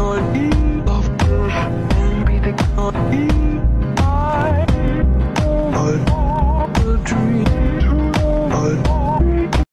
Of course, be the